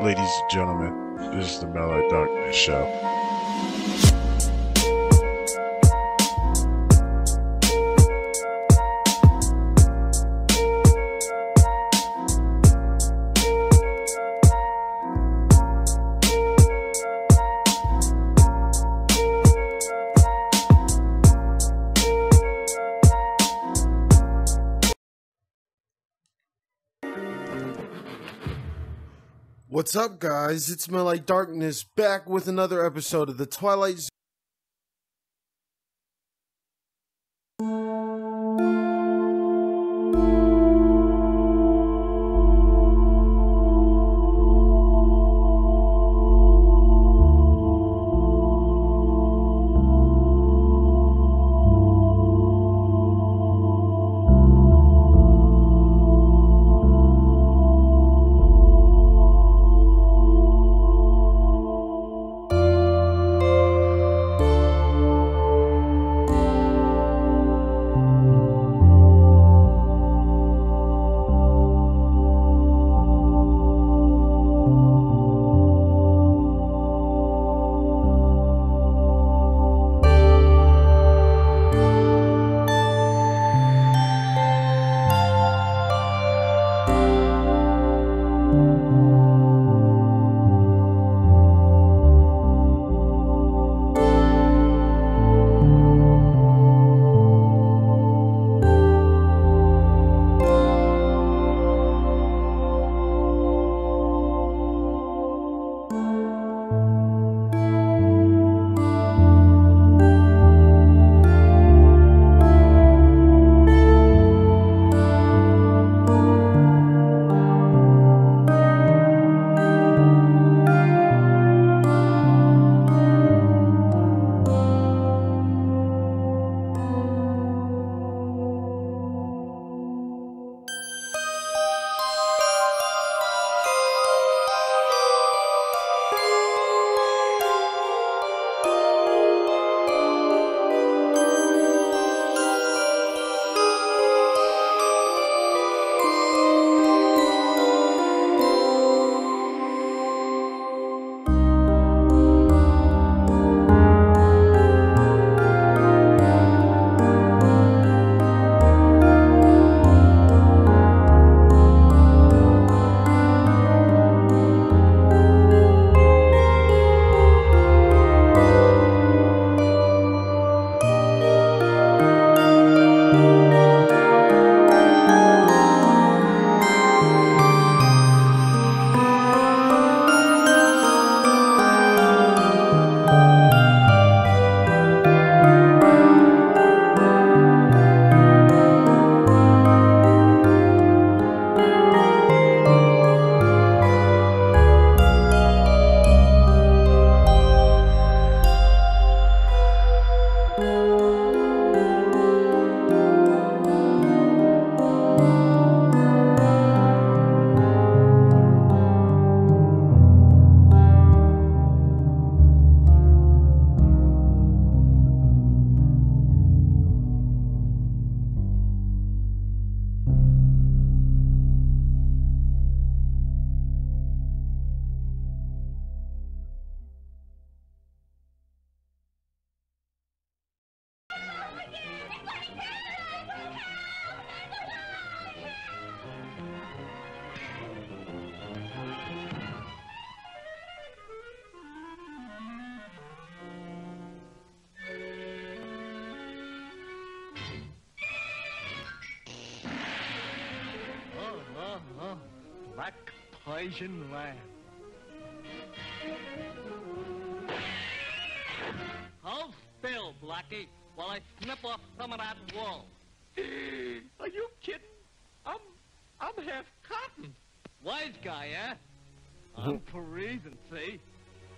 Ladies and gentlemen, this is the Mellow Darkness Show. What's up, guys? It's Smell Like Darkness back with another episode of the Twilight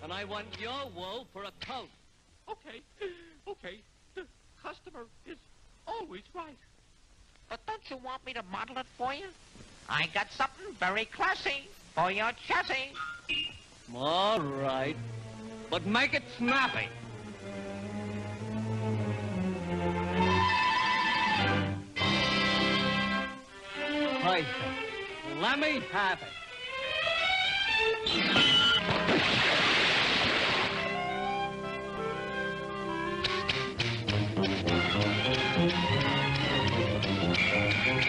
And I want your wool for a coat. Okay, okay. The customer is always right. But don't you want me to model it for you? I got something very classy for your chassis. All right. But make it snappy. Hi, Let me have it.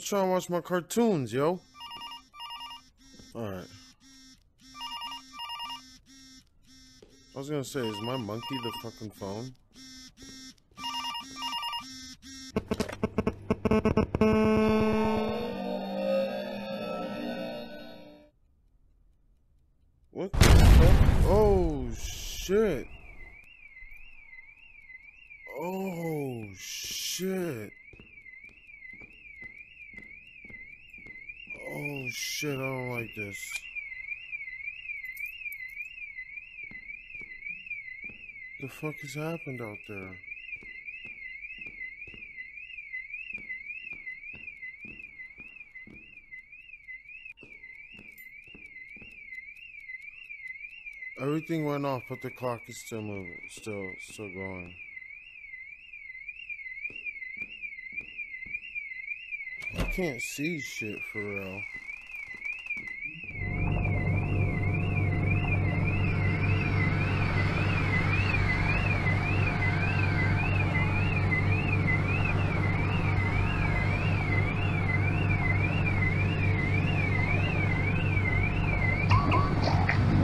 was trying to watch my cartoons, yo. Alright. I was gonna say, is my monkey the fucking phone? Fuck has happened out there? Everything went off, but the clock is still moving, still, still going. I can't see shit for real.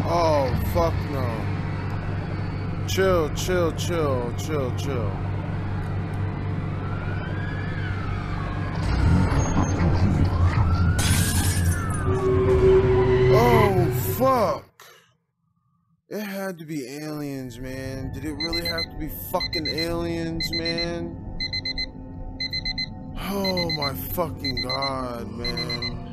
Oh, fuck no. Chill, chill, chill, chill. Oh, fuck. It had to be aliens, man. Did it really have to be fucking aliens, man? Oh my fucking god, man.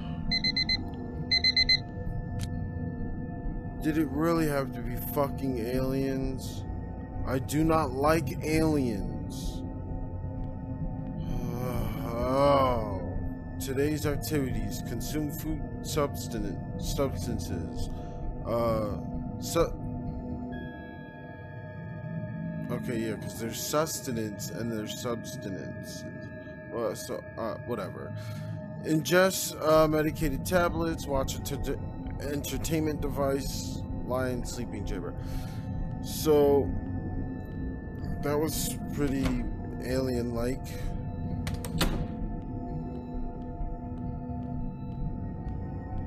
Did it really have to be fucking aliens? I do not like aliens. Oh. Today's activities consume food substance, substances. Uh, su- Okay, yeah, because there's sustenance and there's substance. Well, so, uh, whatever. Ingest uh, medicated tablets, watch entertainment device, lie in sleeping chamber. So, that was pretty alien like.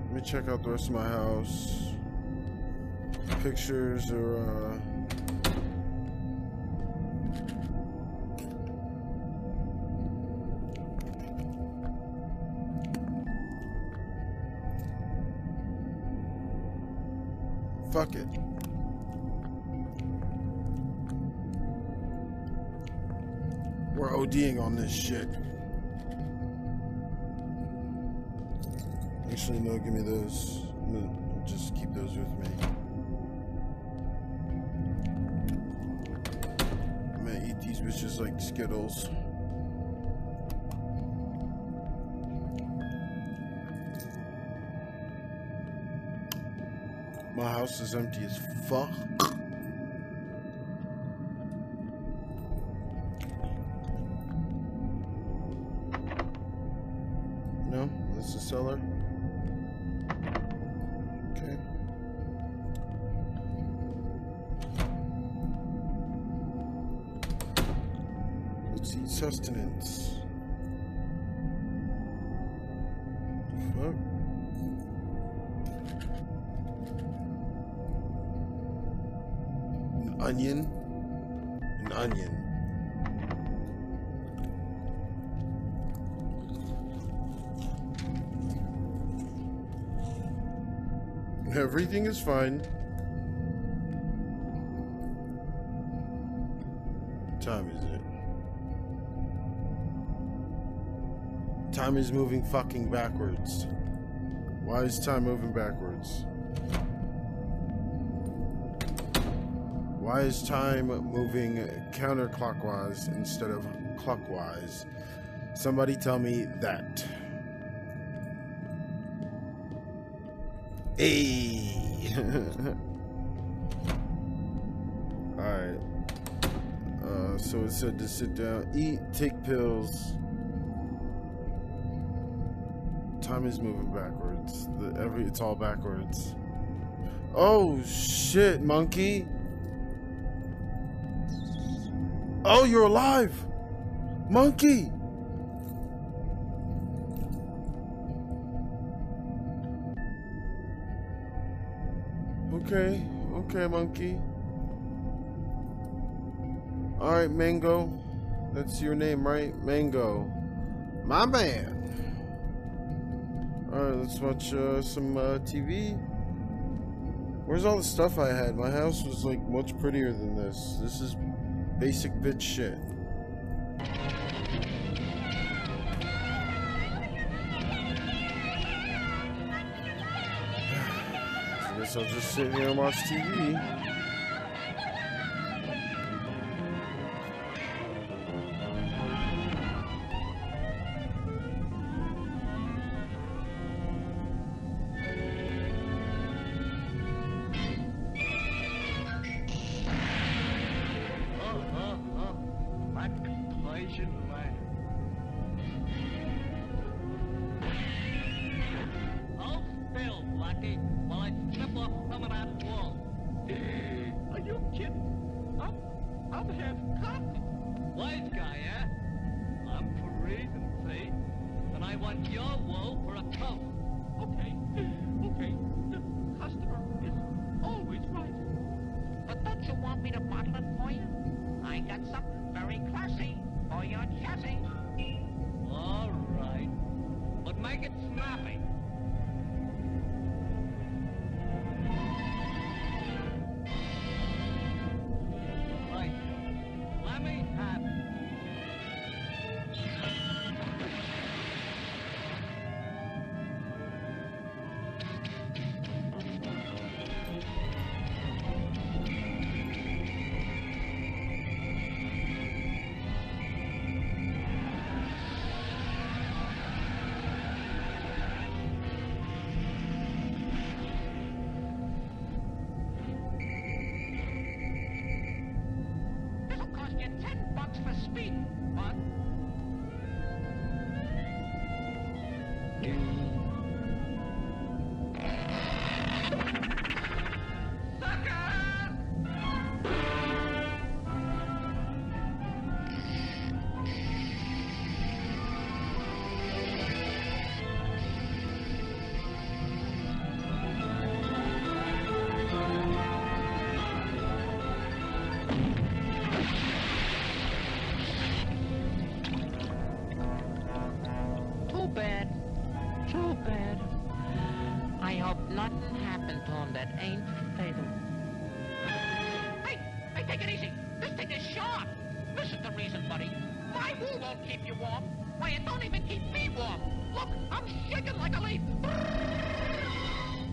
Let me check out the rest of my house. Pictures or, uh, Fuck it. ODing on this shit. Actually, no, give me those. Just keep those with me. I'm gonna eat these bitches like Skittles. My house is empty as fuck. Cellar. Okay. Let's eat sustenance. Everything is fine. Time is it? Time is moving fucking backwards. Why is time moving backwards? Why is time moving counterclockwise instead of clockwise? Somebody tell me that. Alright. Uh, so it said to sit down, eat, take pills. Time is moving backwards. The, every it's all backwards. Oh shit, monkey! Oh, you're alive, monkey! Okay, okay, monkey. Alright, Mango. That's your name, right? Mango. My man. Alright, let's watch uh, some uh, TV. Where's all the stuff I had? My house was like much prettier than this. This is basic bitch shit. I guess I'll just sit here and watch TV. Won't keep you warm. Why, it don't even keep me warm. Look, I'm shaking like a leaf.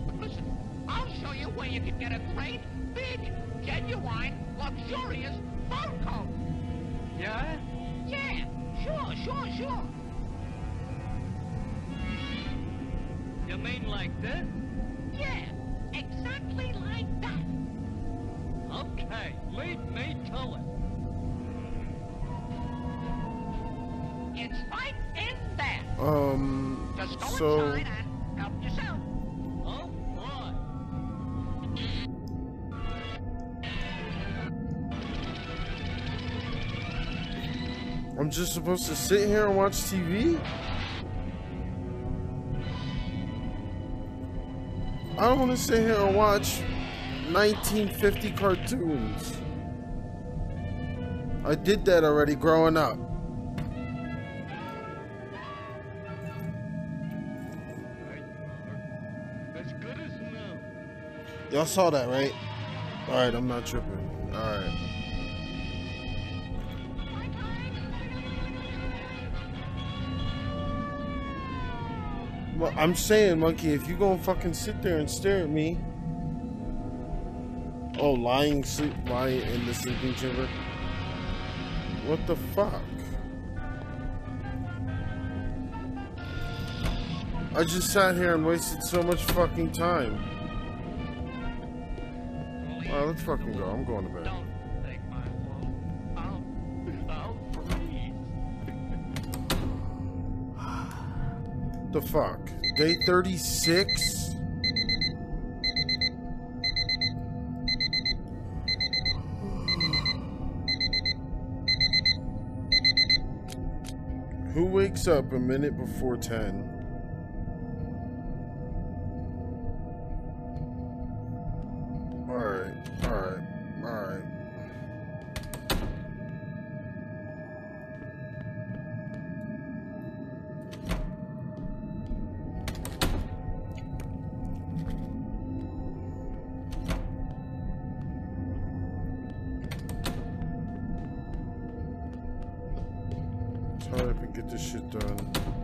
But listen, I'll show you where you can get a great, big, genuine, luxurious fur coat. Yeah? Yeah, sure, sure, sure. You mean like this? Yeah, exactly like that. Okay, lead me to it. It's right in there. Um, Just go so inside and help yourself. Oh, boy. I'm just supposed to sit here and watch TV? I don't want to sit here and watch 1950 cartoons. I did that already growing up. Y'all saw that, right? Alright, I'm not tripping. Alright. Well, I'm saying, monkey, if you gonna fucking sit there and stare at me. Oh, lying sleep, lying in the sleeping chamber. What the fuck? I just sat here and wasted so much fucking time. Let's fucking go. I'm going to bed. Don't take my wool. I'll, I'll freeze. The fuck? Day 36? Who wakes up a minute before 10? Alright. Hurry up and get this shit done.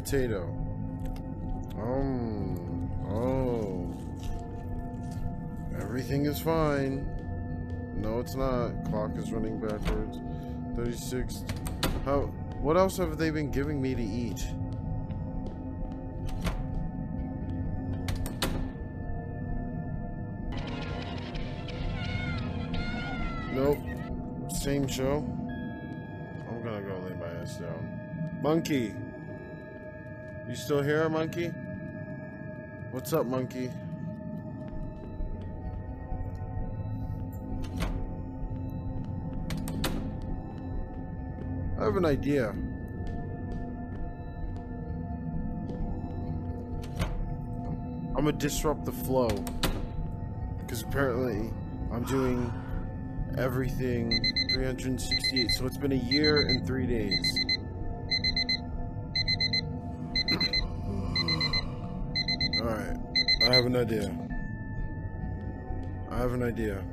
Potato. Um. Oh. Everything is fine. No, it's not. Clock is running backwards. 36. How? What else have they been giving me to eat? Nope. Same show. I'm gonna go lay my ass down. Monkey. You still here, monkey? What's up, monkey? I have an idea. I'm gonna disrupt the flow. Because apparently I'm doing everything 368. So it's been a year and three days. Have an idea. I have an idea.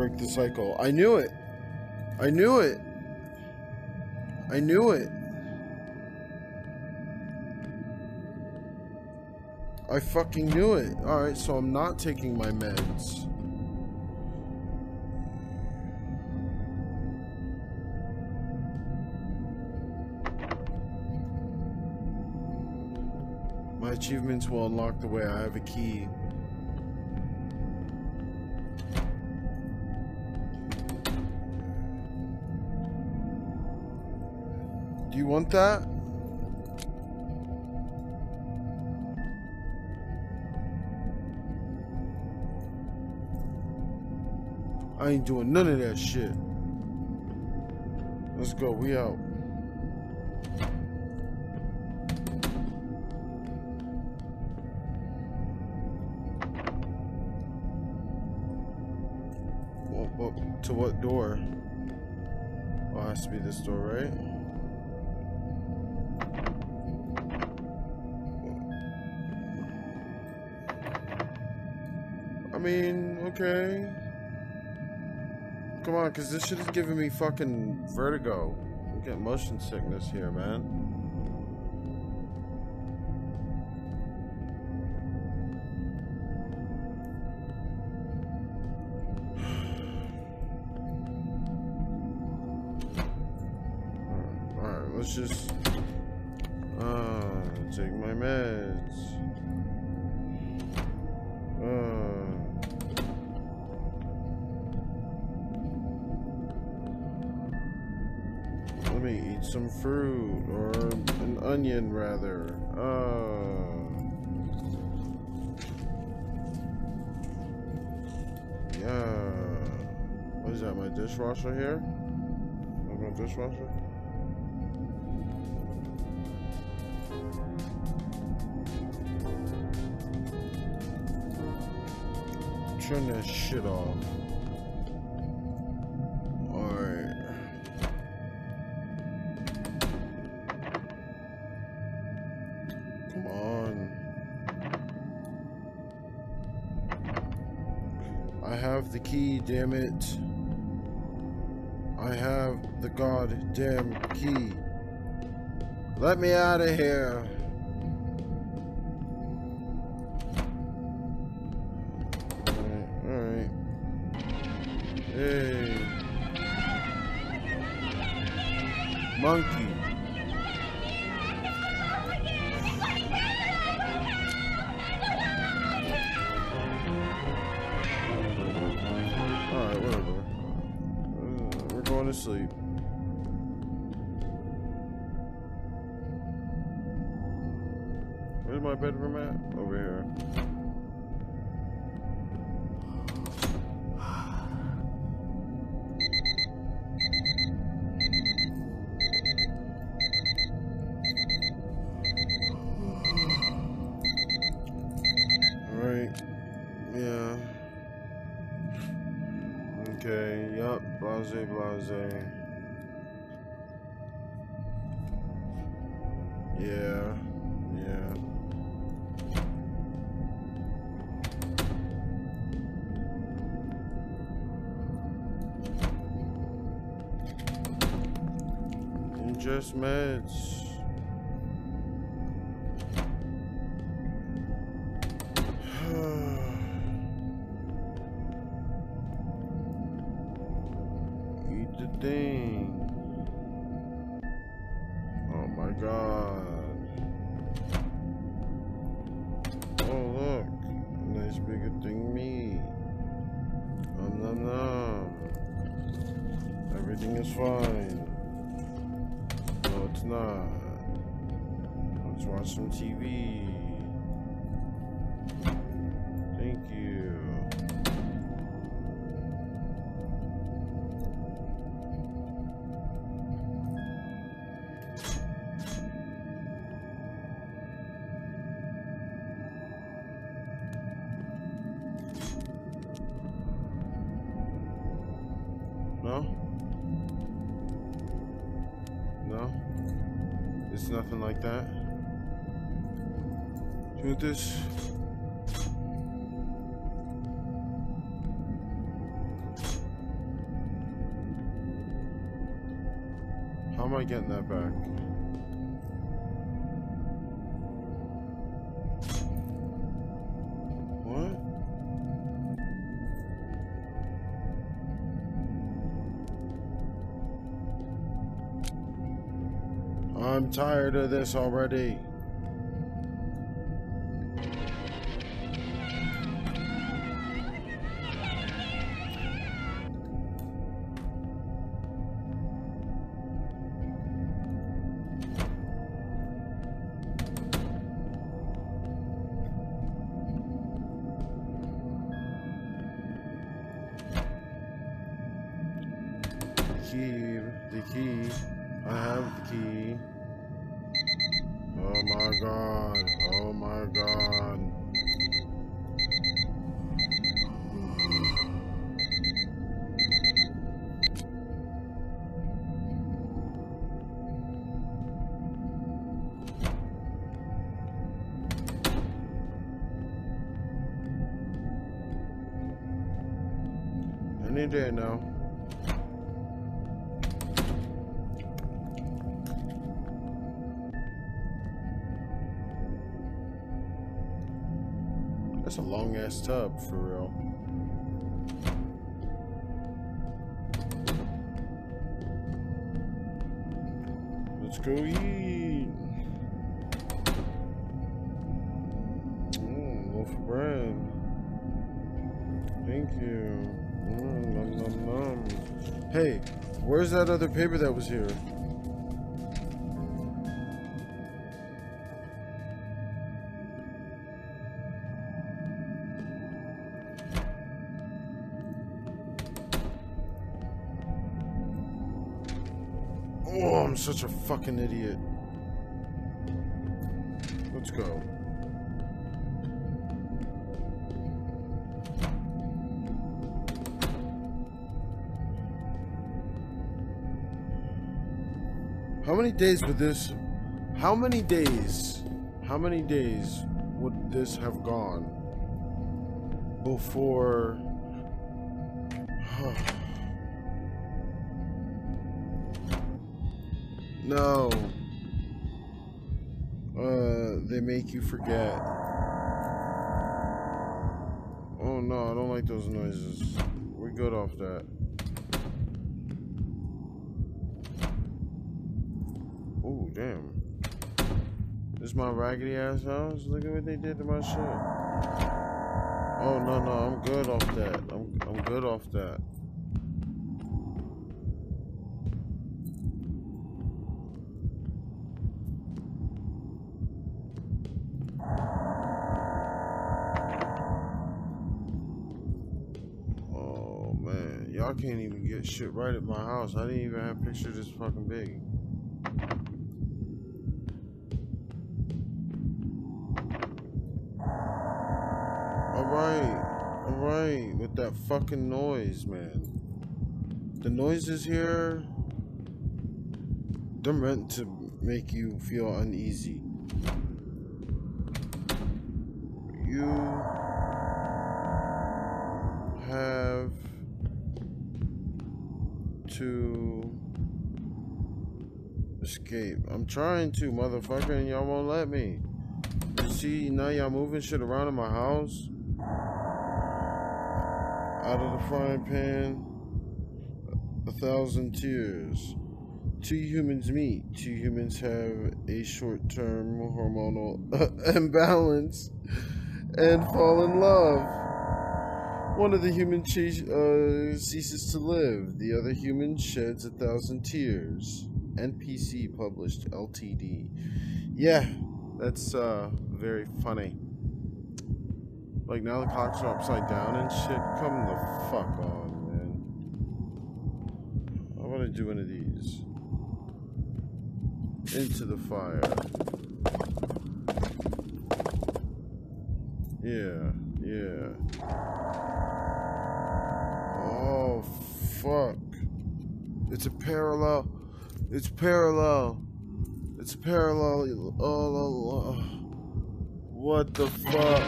Break the cycle. I knew it. I knew it. I knew it. I fucking knew it. Alright, so I'm not taking my meds. My achievements will unlock the way. I have a key. You want that? I ain't doing none of that shit. Let's go. We out. To what door? Oh, it has to be this door, right? Mean, okay. Come on, because this shit is giving me fucking vertigo. I'm getting motion sickness here, man. treasure. Turn that shit off. the key, damn it. I have the goddamn key. Let me out of here. nothing like that. Do this. How am I getting that back? tired of this already. other paper that was here. Oh, I'm such a fucking idiot. Let's go. Many days would this... How many days... How many days would this have gone before... no. Uh, they make you forget. Oh no, I don't like those noises. We're good off that. Oh, damn. My raggedy ass house? Look at what they did to my shit. Oh, no, no, I'm good off that. I'm, I'm good off that. Oh, man. Y'all can't even get shit right at my house. I didn't even have pictures this fucking big. Fucking noise, man. The noises here, they're meant to make you feel uneasy. You have to escape. I'm trying to, motherfucker, and y'all won't let me. You see, now y'all moving shit around in my house. Out of the frying pan, a thousand tears. Two humans meet. Two humans have a short-term hormonal imbalance and fall in love. One of the humans uh, ceases to live. The other human sheds a thousand tears. NPC published LTD. Yeah, that's uh, very funny. Like now the clocks are upside down and shit. Come the fuck on, man. I want to do one of these. Into the fire. Yeah, yeah. Oh, fuck. It's a parallel. It's parallel. It's parallel. Oh, oh, oh. What the fuck?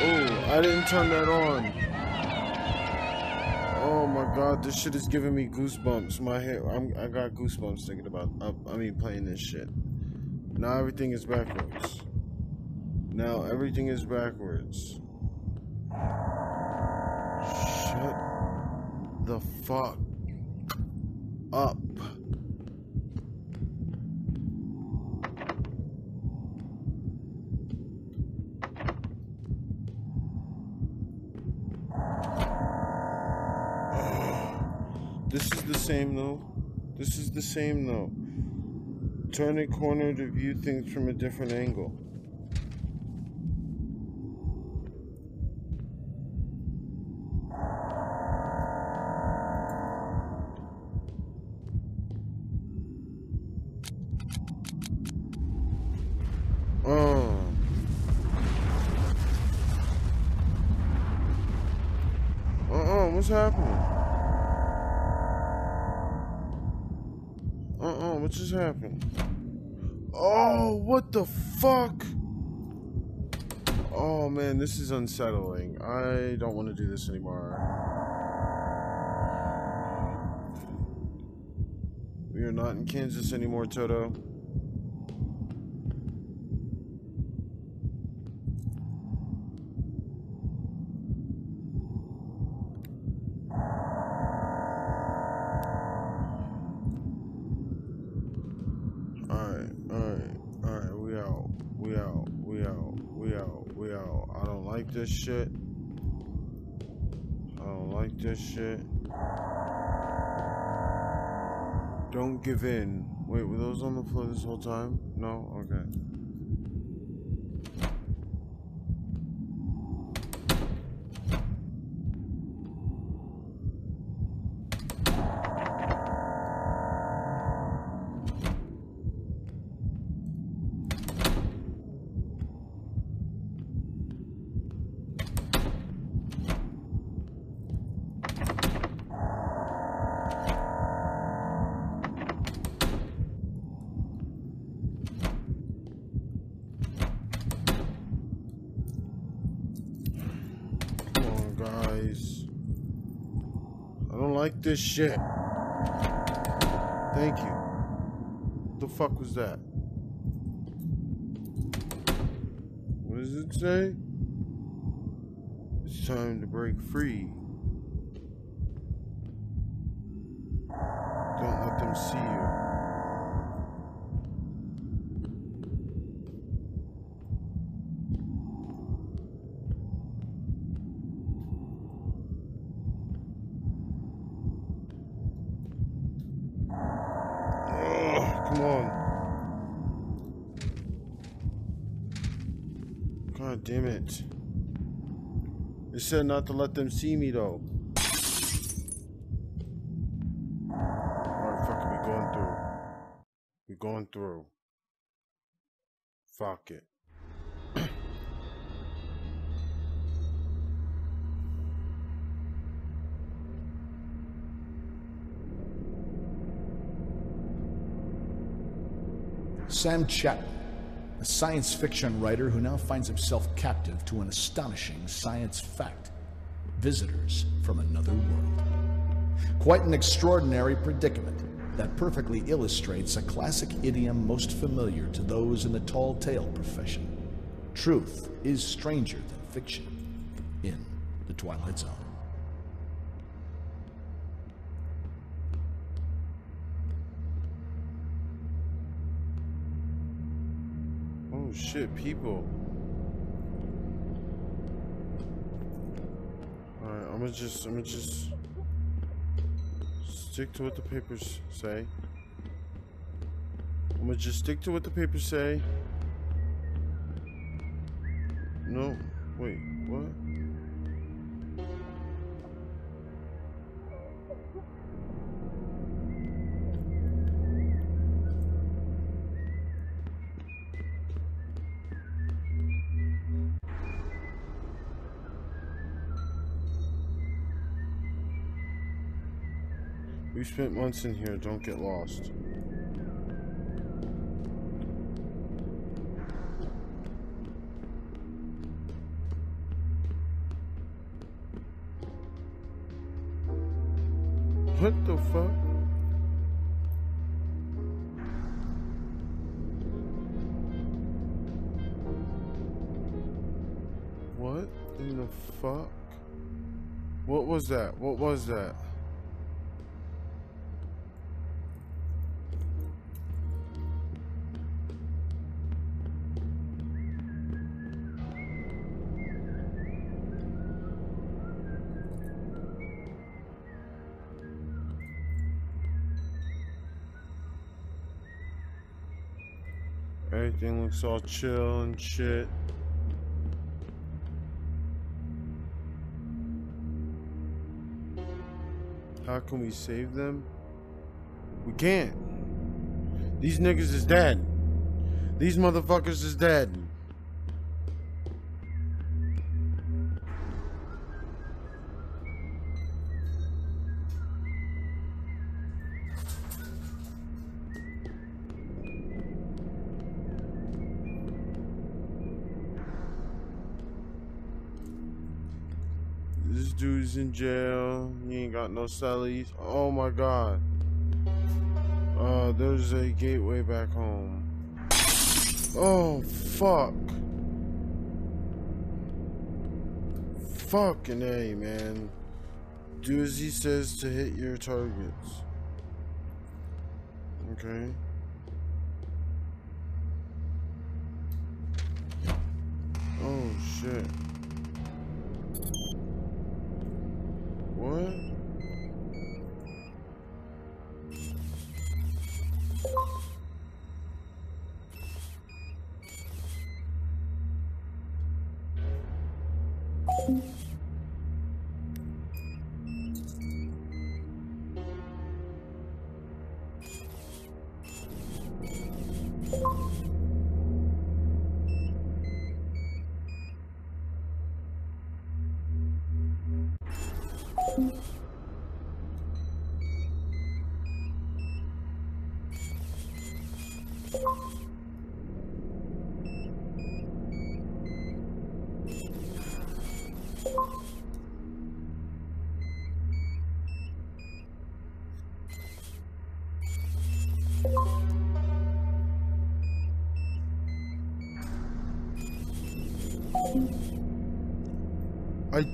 Oh, I didn't turn that on. Oh my god, this shit is giving me goosebumps. My hair, I'm, I got goosebumps thinking about, I, I mean, playing this shit. Now everything is backwards. Now everything is backwards. Shut the fuck up. Same though. This is the same though. Turn a corner to view things from a different angle. Just happened? Oh, what the fuck? Oh man, this is unsettling. I don't want to do this anymore. We are not in Kansas anymore, Toto. Alright, alright, alright, we out, we out, we out, we out, we out. I don't like this shit. I don't like this shit. Don't give in. Wait, were those on the floor this whole time? No? Okay. guys. I don't like this shit. Thank you. The fuck was that? What does it say? It's time to break free. It said not to let them see me though. Alright, fuck it, we going through. We going through. Fuck it. Sam Chapman, a science fiction writer who now finds himself captive to an astonishing science fact visitors from another world. Quite an extraordinary predicament that perfectly illustrates a classic idiom most familiar to those in the tall tale profession. Truth is stranger than fiction in The Twilight Zone. Shit, people. Alright, I'm gonna just, I'm gonna just stick to what the papers say. I'm gonna just stick to what the papers say. No, wait, what? Spent months in here, don't get lost. What the fuck? What in the fuck? What was that? What was that? Everything looks all chill and shit. How can we save them? We can't. These niggas is dead. These motherfuckers is dead. This dude's in jail. He ain't got no cellies. Oh my god. Uh, there's a gateway back home. Oh, fuck. Fucking A, man. Do as he says to hit your targets. Okay. Oh, shit.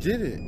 Did it.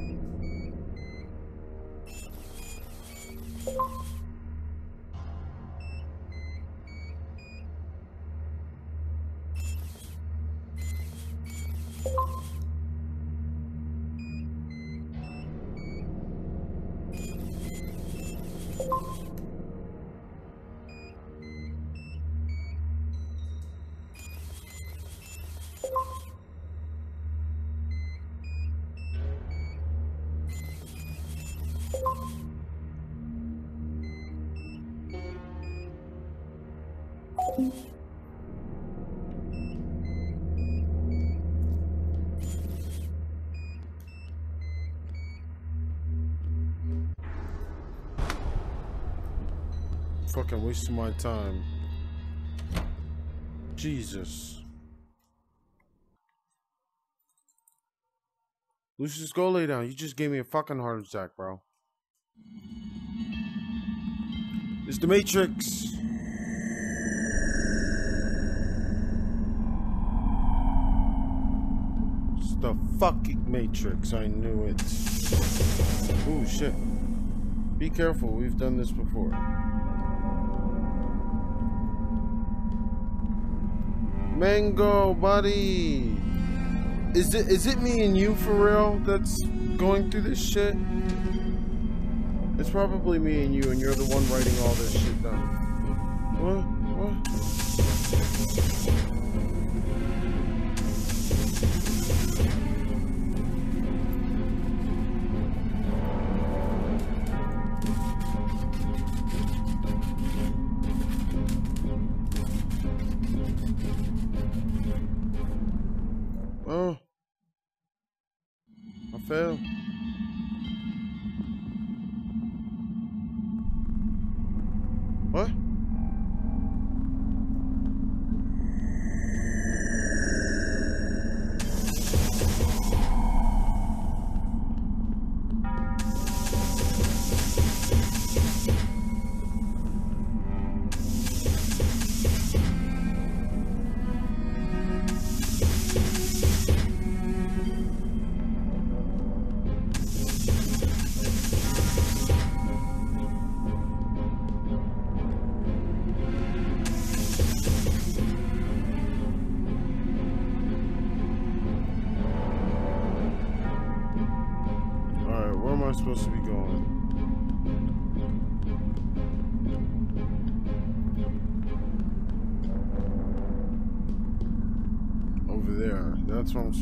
Fucking wasting my time. Jesus. Lucius, go lay down. You just gave me a fucking heart attack, bro. It's the Matrix. It's the fucking Matrix. I knew it. Oh shit. Be careful. We've done this before. Mango, buddy. Is it is it me and you for real that's going through this shit? It's probably me and you, and you're the one writing all this shit down. What? What?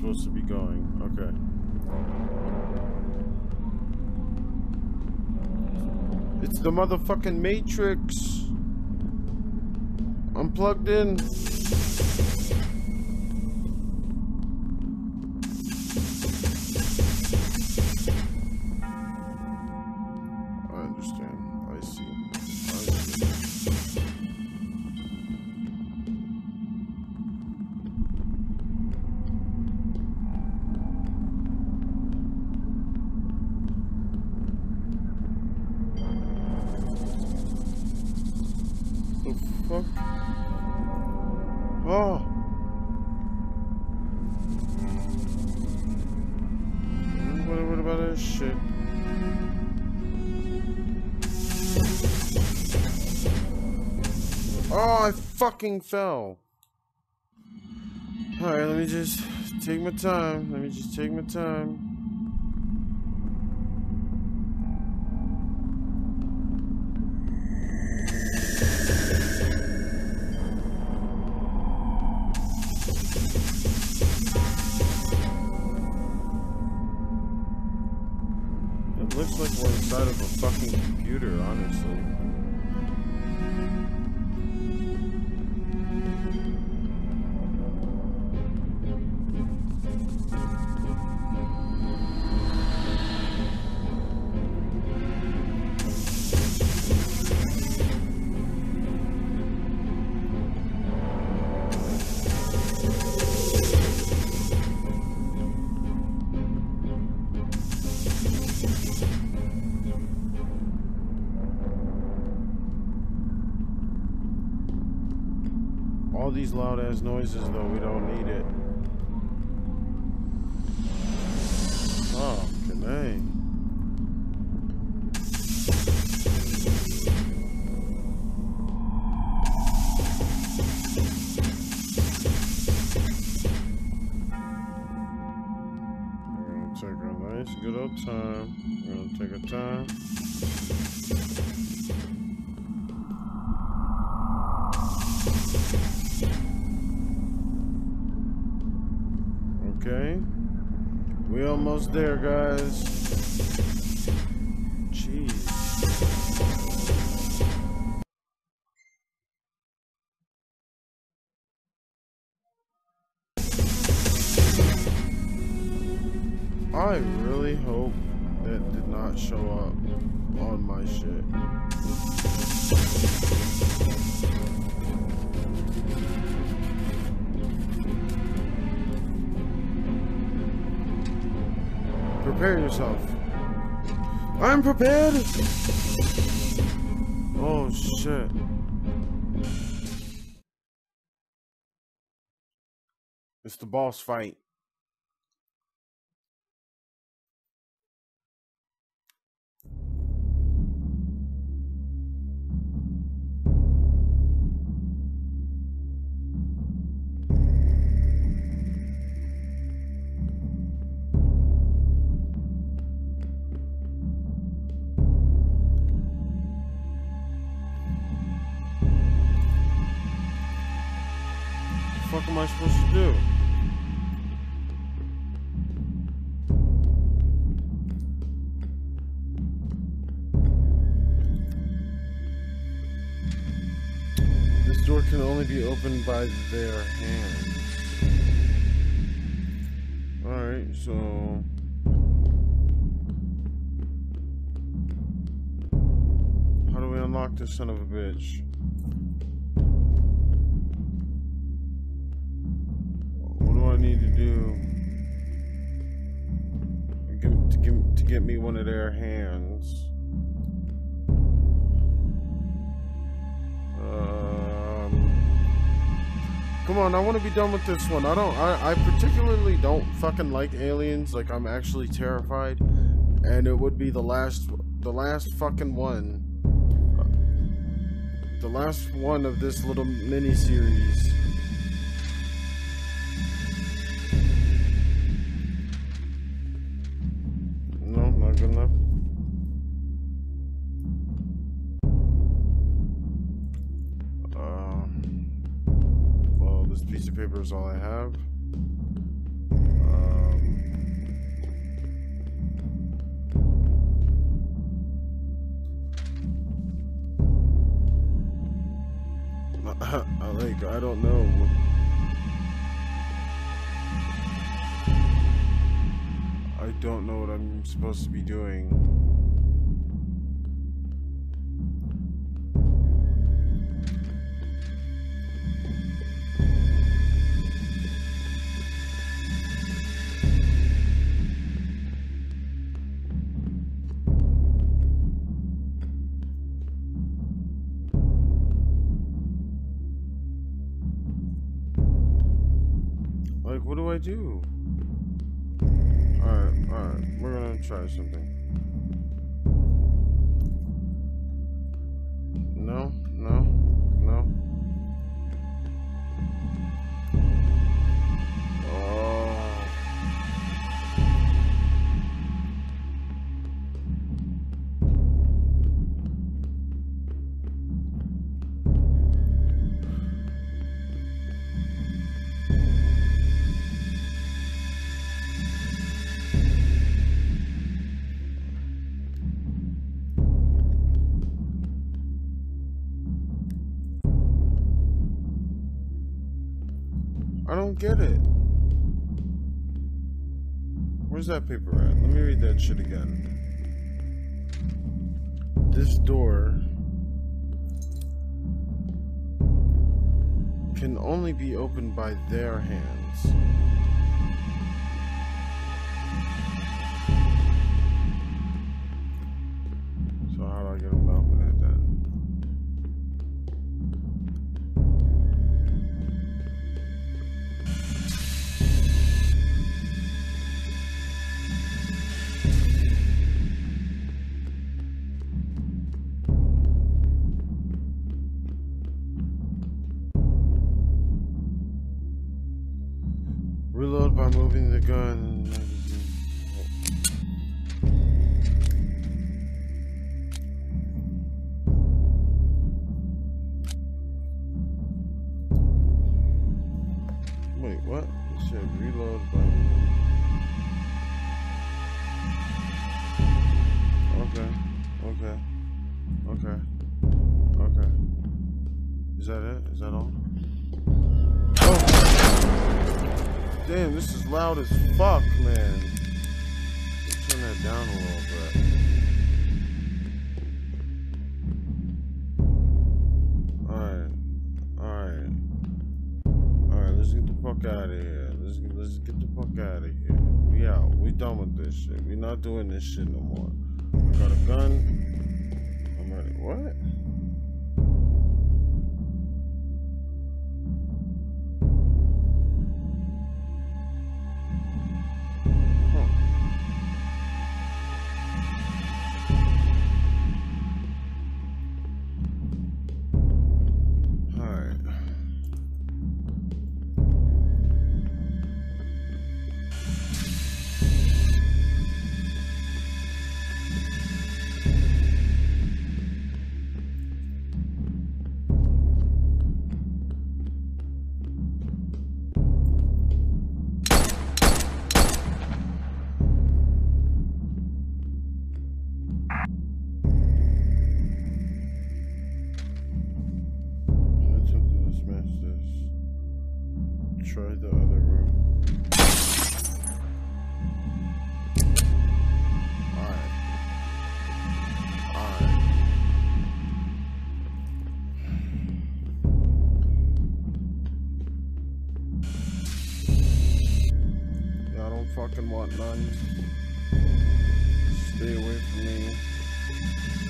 Supposed to be going. Okay. It's the motherfucking Matrix. I'm plugged in. Fucking fell. Alright, let me just take my time. Let me just take my time. These loud ass noises, though, we don't need it. Almost there, guys. Prepare yourself. I'm prepared! Oh shit. It's the boss fight. Opened by their hands. Alright, so. How do we unlock this son of a bitch? What do I need to do to get me one of their hands? Come on, I want to be done with this one. I don't. I, I particularly don't fucking like aliens. Like I'm actually terrified, and it would be the last, the last fucking one, the last one of this little mini is all I have. Um, like, I don't know. I don't know what I'm supposed to be doing. Do Alright, alright. We're gonna try something. Get it. Where's that paper at? Let me read that shit again. This door can only be opened by their hands. Loud as fuck, man. Turn that down a little bit. Alright. Alright. Alright, let's get the fuck out of here. Let's get, let's get the fuck out of here. We out. We done with this shit. We not doing this shit no more. I got a gun. Fucking want none. Stay away from me.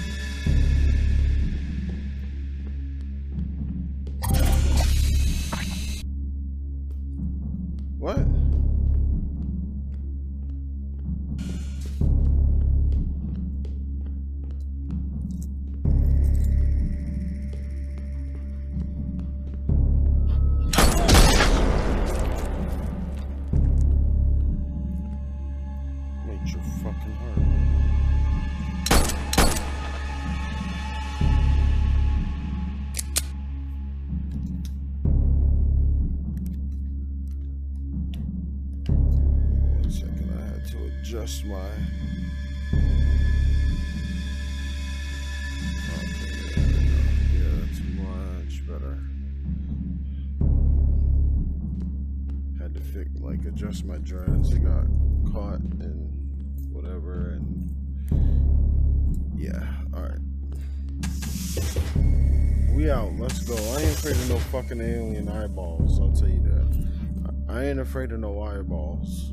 Fucking alien eyeballs. I'll tell you that. I ain't afraid of no eyeballs.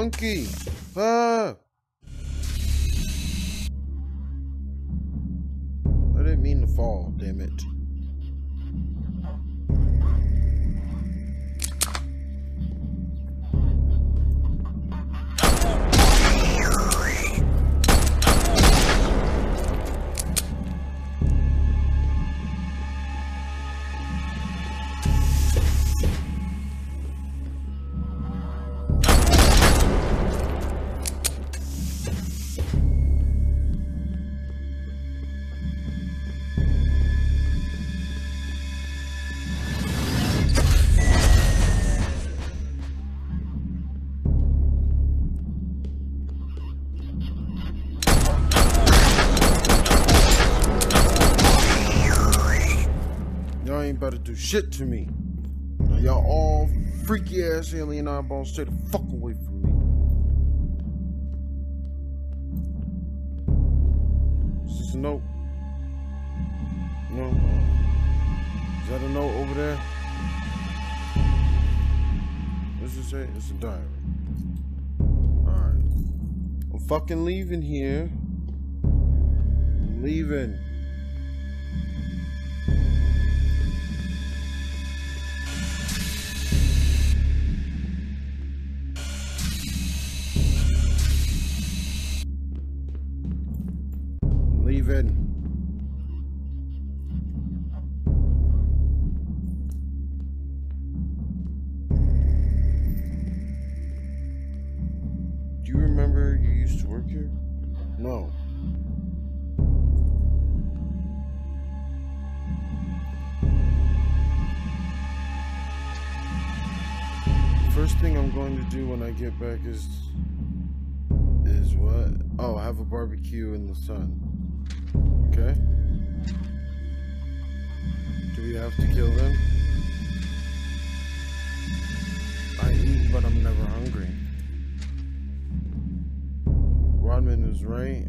Monkey! Ah! I didn't mean to fall, damn it. About to do shit to me. Now y'all all freaky ass alien eyeballs stay the fuck away from me. This is It's a note. No. Is that a note over there? What does it say? It's a diary. Alright. I'm fucking leaving here. I'm leaving. Back is is what? Oh, I have a barbecue in the sun. Okay. Do we have to kill them? I eat, but I'm never hungry. Rodman is right.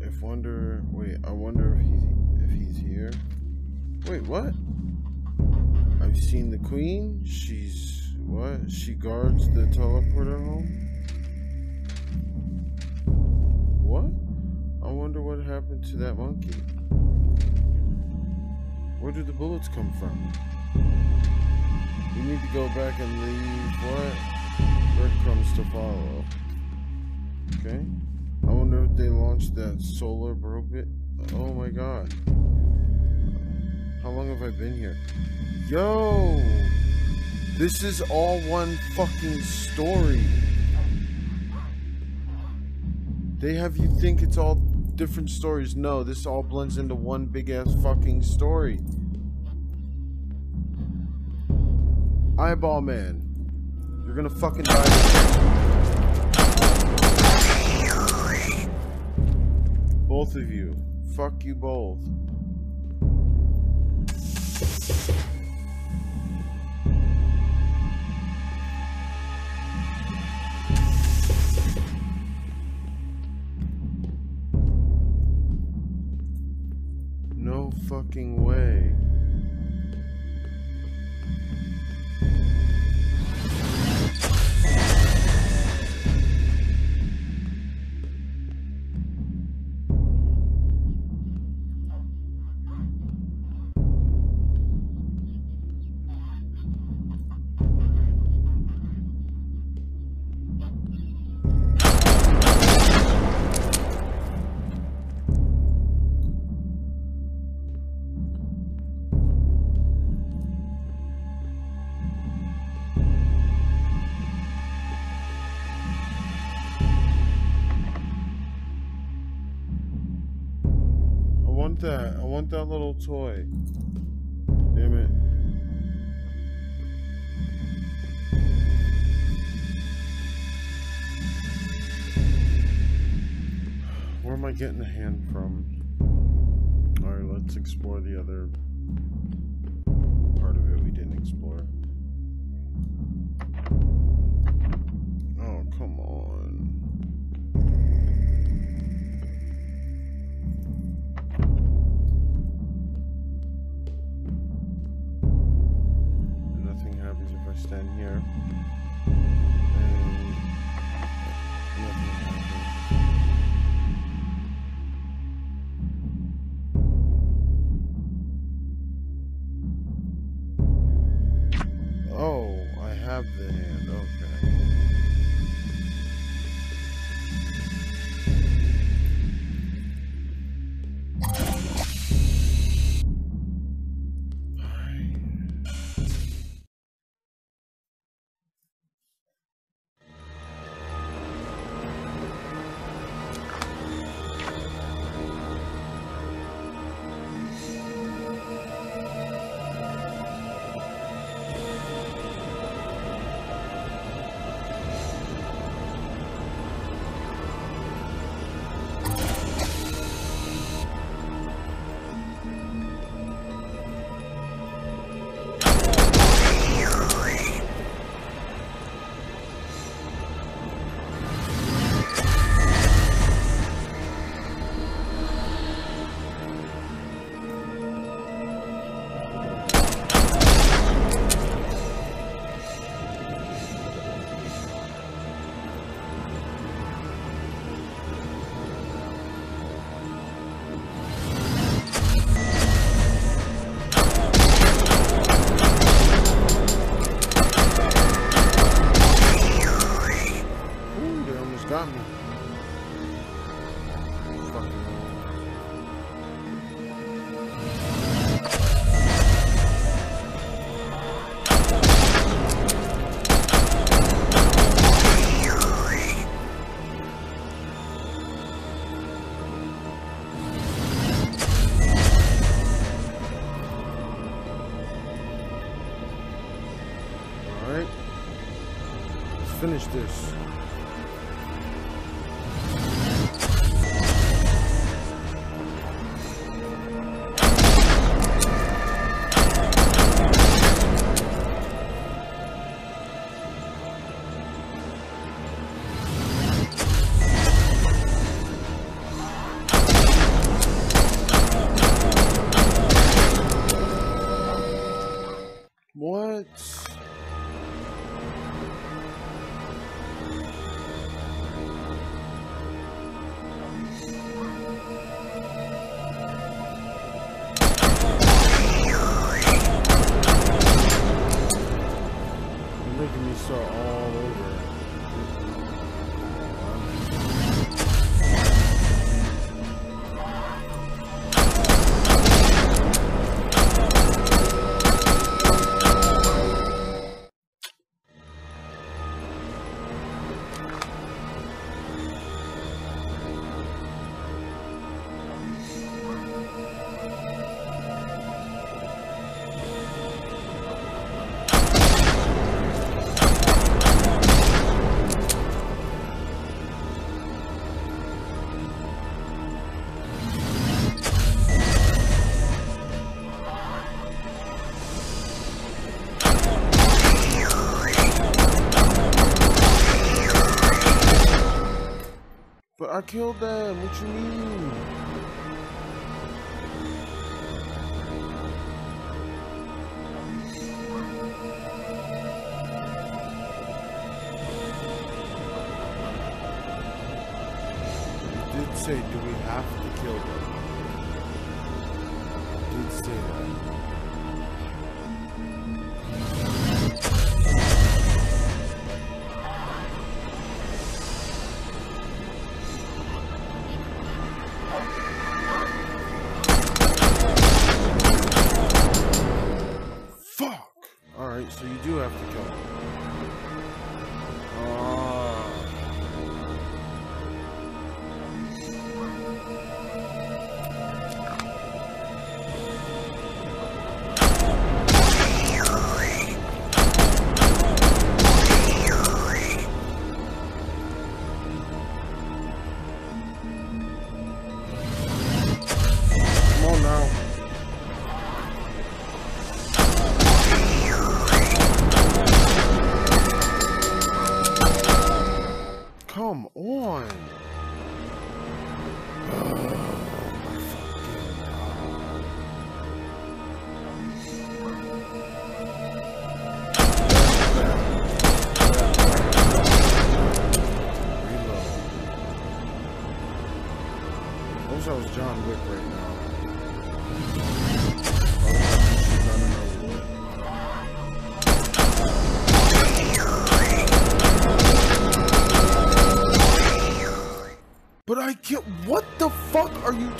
If wonder, wait, I wonder if he's if he's here. Wait, what? I've seen the queen. She's what? She guards the teleporter home. What? I wonder what happened to that monkey. Where did the bullets come from? We need to go back and leave what? Breadcrumbs to follow. Okay. I wonder if they launched that solar bit. Oh my god. How long have I been here? Yo! This is all one fucking story. They have you think it's all different stories. No, this all blends into one big ass fucking story. Eyeball man. You're gonna fucking die. Both of you. Fuck you both. Fucking way. That. Little toy. Damn it. Where am I getting the hand from? Alright, let's explore the other Alright? Let's finish this. I killed them. What you mean?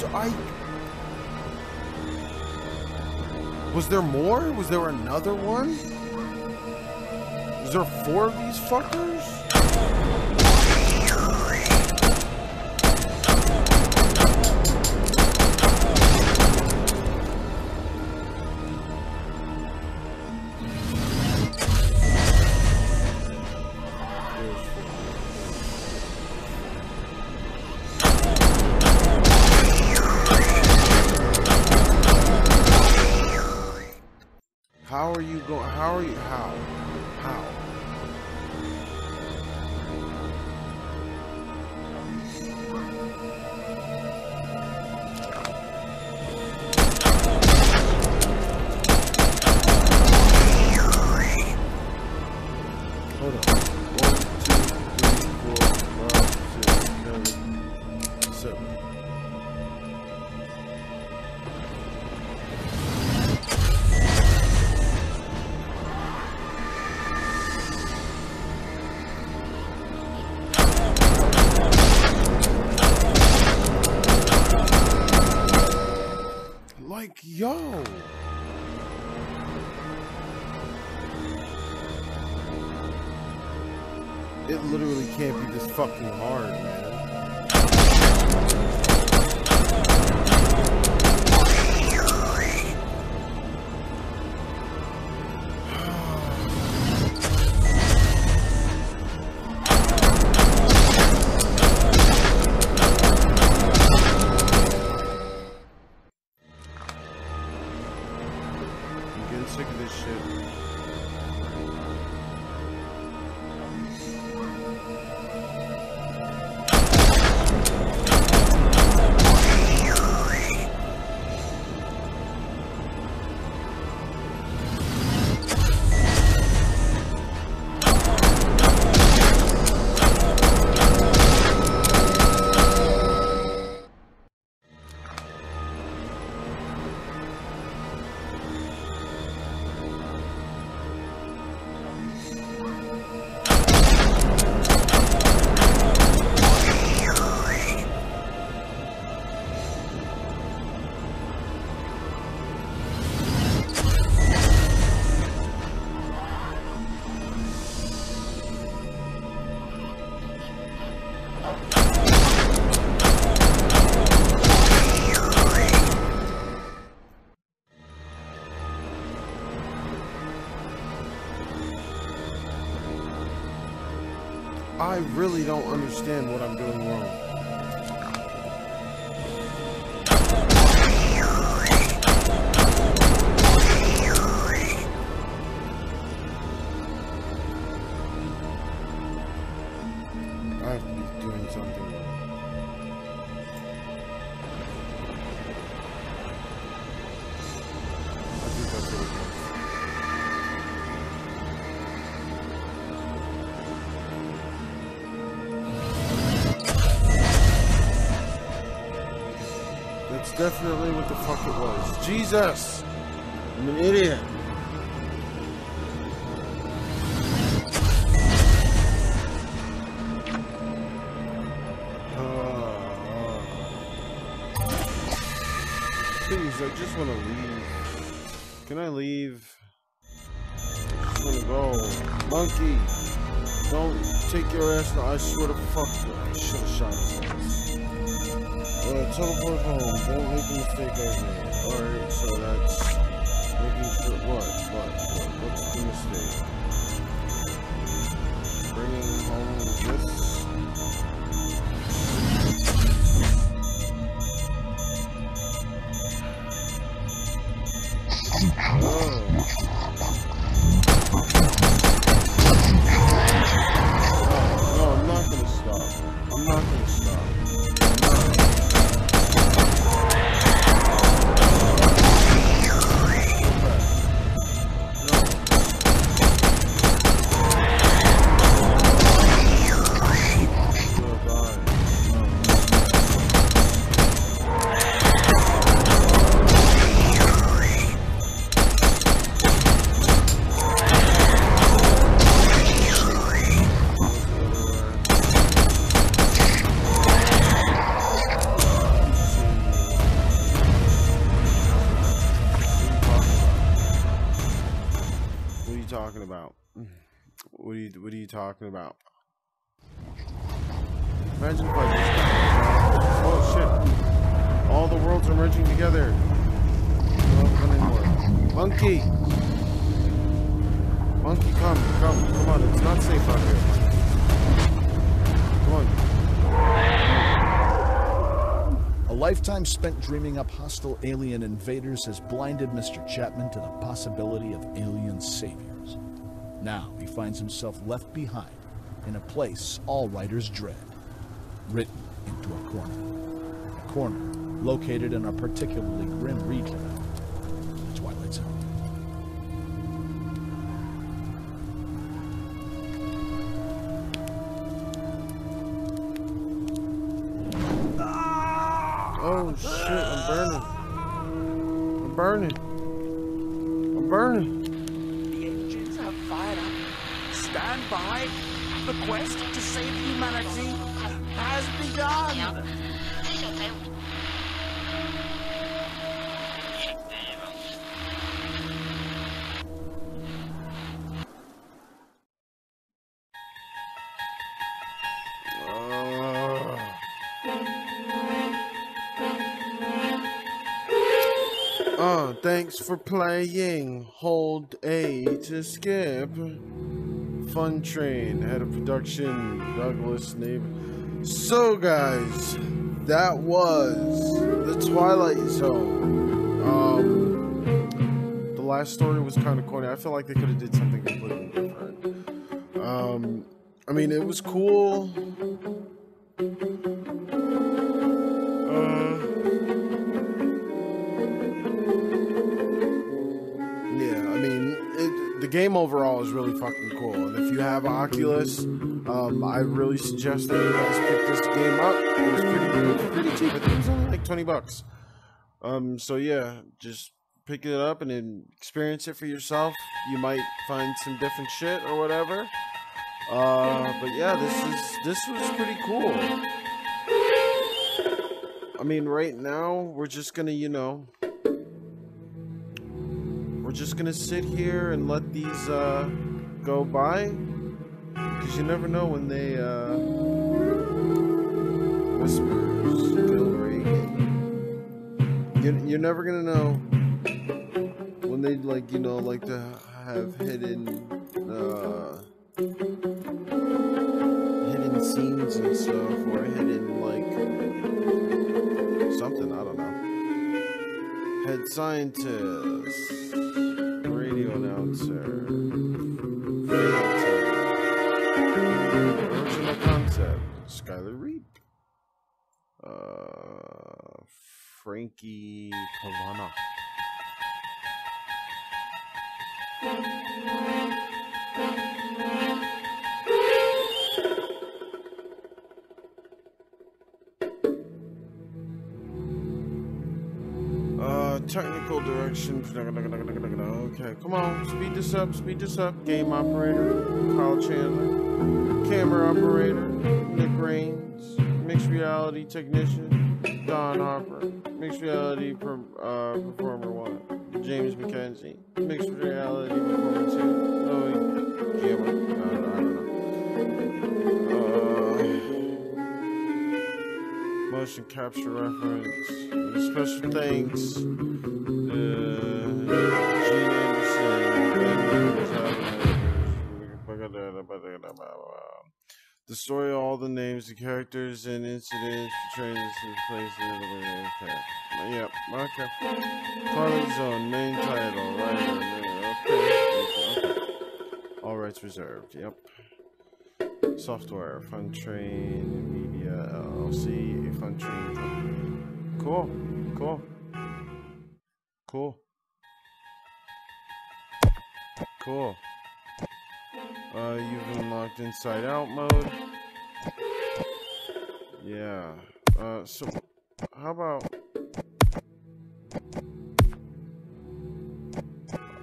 I... Was there more? Was there another one? Was there four of these fuckers? like, yo. It literally can't be this fucking hard, man. Don't understand That's definitely what the fuck it was. Jesus! I'm an idiot. Uh, please, I just want to leave. Can I leave? I just want to go. Monkey! Don't take your ass now. I swear to fuck you. I should have shot his ass. Uh, teleport home. Don't make the mistake I made. Alright, so that's making sure. What? What? What? What's the mistake? Bringing home this. Lifetime spent dreaming up hostile alien invaders has blinded Mr. Chapman to the possibility of alien saviors. Now he finds himself left behind in a place all writers dread, written into a corner. A corner located in a particularly grim region burning. Thanks for playing. Hold A to skip. Fun Train, head of production, Douglas Neighbor. So, guys, that was the Twilight Zone. Um, the last story was kind of corny. I feel like they could have did something completely different. Um, I mean, it was cool. Game overall is really fucking cool. And if you have Oculus, um, I really suggest that you guys pick this game up. It was pretty, pretty cheap. I think it was only like 20 bucks. Um, so yeah, just pick it up and then experience it for yourself. You might find some different shit or whatever. Uh, but yeah, this is this was pretty cool. I mean, right now we're just gonna, you know, we're just gonna sit here and let these uh, go by, because you never know when they uh, whispers. You, you're never gonna know when they like, you know, like to have hidden, uh, hidden scenes and stuff, or hidden like something. I don't know. Head scientist, radio announcer, original concept, Skylar Reap, uh, Frankie Pavana. Direction. Okay, come on, speed this up, speed this up. Game operator, Kyle Chandler. Camera operator, Nick Rains. Mixed reality technician, Don Harper. Mixed reality per, uh, performer one, James McKenzie. Mixed reality performer two, Louis Giamma. Motion capture reference. Special thanks. Uh. The story, all the names, the characters, and incidents portraying this in place. Okay. Yep. Okay. Twilight Zone, main title. Right. Okay. okay. All rights reserved. Yep. Software, Fun Train Media LLC, a Fun Train company. Cool, cool, cool, cool. Uh, you've unlocked Inside Out mode. Yeah. Uh, so how about?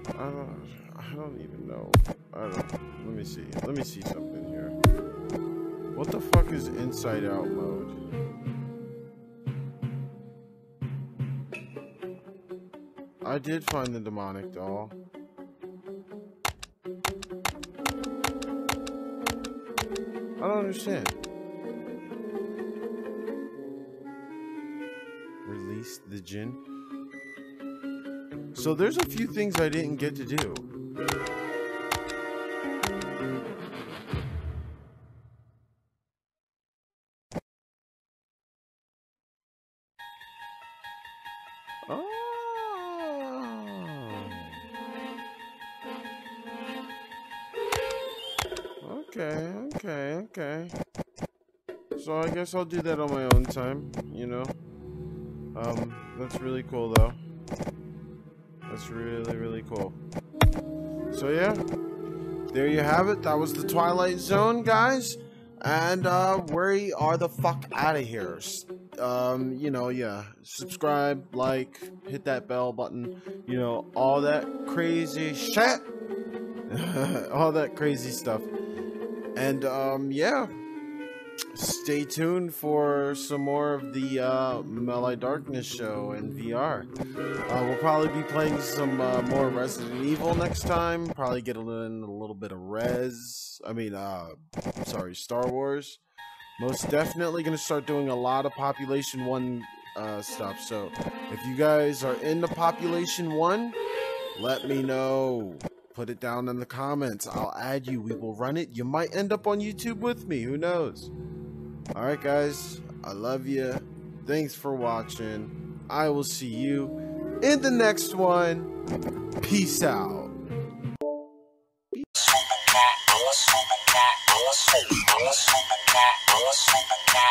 I don't. I don't even know. I don't. Let me see. Let me see something here. What the fuck is Inside Out mode? I did find the demonic doll. I don't understand. Release the djinn. So there's a few things I didn't get to do. Okay, okay, okay. So I guess I'll do that on my own time, you know. Um, that's really cool though. That's really, really cool. So yeah, there you have it. That was the Twilight Zone, guys. And uh, we are the fuck out of here. Um, you know, yeah. Subscribe, like, hit that bell button. You know, all that crazy shit. all that crazy stuff. And um, yeah. Stay tuned for some more of the uh, Mel I Darkness show in VR. Uh, we'll probably be playing some uh, more Resident Evil next time. Probably get a little, a little bit of Res. I mean, uh, sorry, Star Wars. Most definitely going to start doing a lot of Population 1 uh, stuff. So if you guys are into Population 1, let me know put it down in the comments. I'll add you. We will run it. You might end up on YouTube with me. Who knows? All right, guys. I love you. Thanks for watching. I will see you in the next one. Peace out. I'm a super cat, I'm a super cat, I'm a super cat.